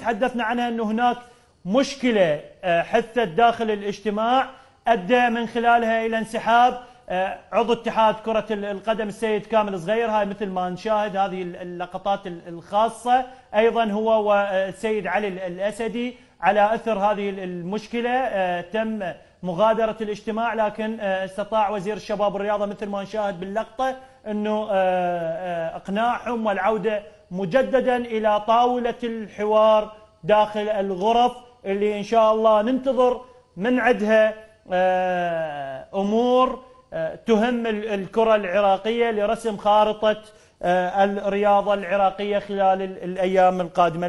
تحدثنا عنها أنه هناك مشكلة آه، حثت داخل الاجتماع أدى من خلالها إلى انسحاب آه، عضو اتحاد كرة القدم السيد كامل صغير هاي مثل ما نشاهد هذه اللقطات الخاصة. أيضا هو والسيد علي الأسدي على أثر هذه المشكلة آه، تم مغادرة الاجتماع لكن استطاع وزير الشباب والرياضة مثل ما نشاهد باللقطة أنه إقناعهم والعودة مجددا إلى طاولة الحوار داخل الغرف اللي إن شاء الله ننتظر من عندها آه، أمور آه، تهم الكرة العراقية لرسم خارطة آه، الرياضة العراقية خلال الأيام القادمة.